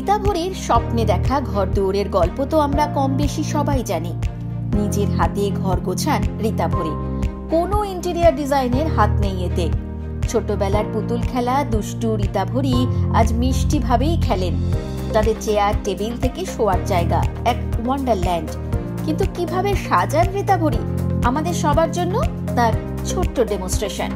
ভরির স্বপ্নে দেখা ঘর দৌড়ের গল্প তো আমরা কম বেশি সবাই জানি। নিজের হাতে ঘর গোছান রীতা ভরি কোনো ইন্টেরিয়ার ডিজাইনের হাত নেই এতে। ছোটবেলার পুতুল খেলা দুষ্টু রীতা ভরি আজ মিষ্টিভাবেই খেলেন। তাদের চেয়ার, টেবিল থেকে শোয়ার জায়গা, এক ওয়ান্ডারল্যান্ড। কিন্তু কীভাবে সাজান রীতা ভরি আমাদের সবার জন্য তার ছোট্ট ডেমনস্ট্রেশন।